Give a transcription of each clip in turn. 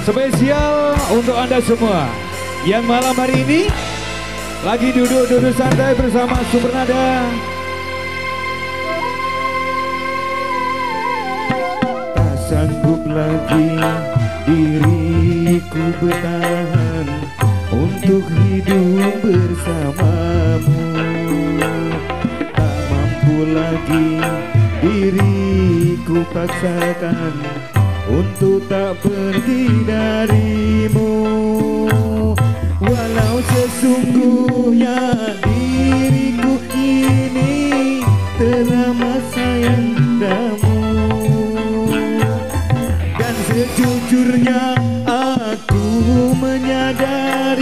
Spesial untuk Anda semua Yang malam hari ini Lagi duduk-duduk santai bersama Supernada. Tak sanggup lagi diriku bertahan Untuk hidup bersamamu. Tak mampu lagi diriku paksakan untuk tak pergi darimu. Walau sesungguhnya diriku ini teramat sayang padamu Dan sejujurnya aku menyadari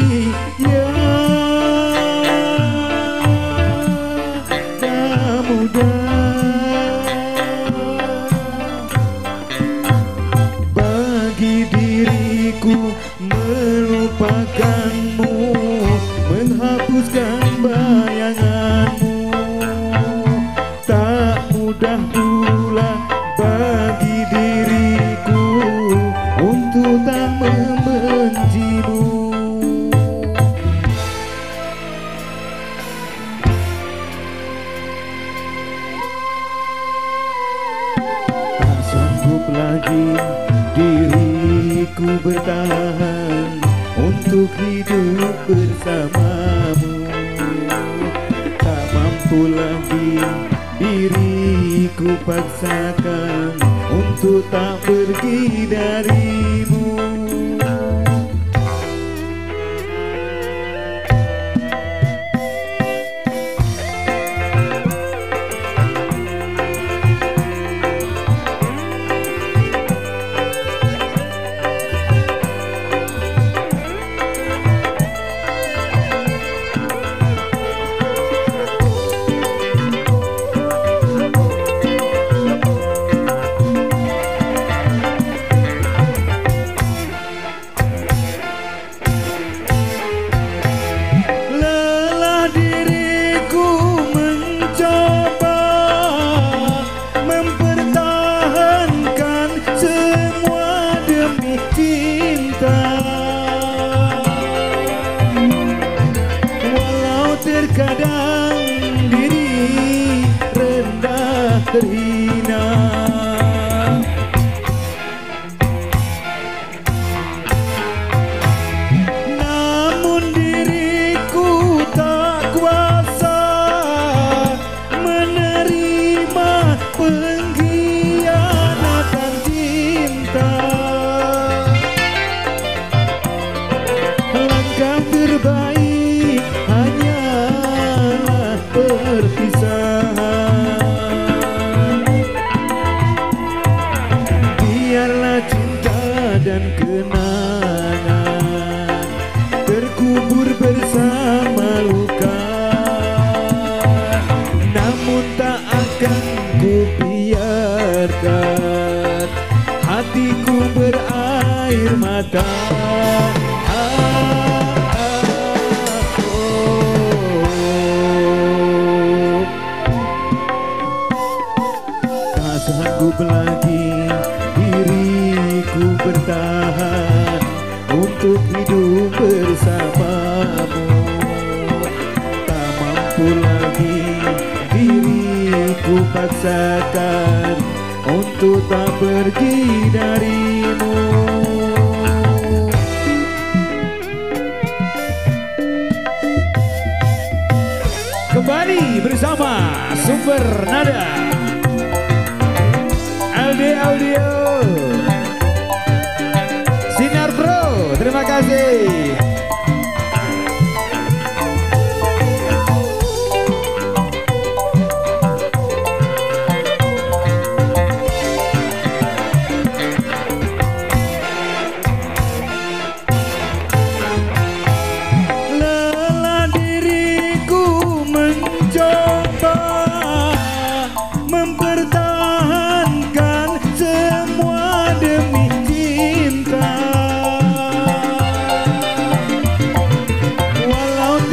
lagi diriku bertahan Untuk hidup bersamamu. Tak mampu lagi diriku paksakan Untuk tak pergi darimu Walau bertahan Untuk hidup bersamamu. Tak mampu lagi diriku paksakan Untuk tak pergi darimu. Kembali bersama Super Nada. LD Audio Magazine.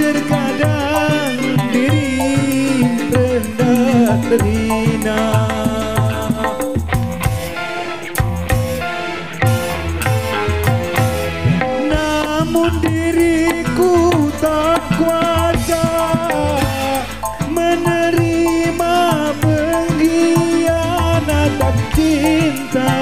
terkadang diri rendah terhina Namun diriku tak kuasa menerima pengkhianatan cinta.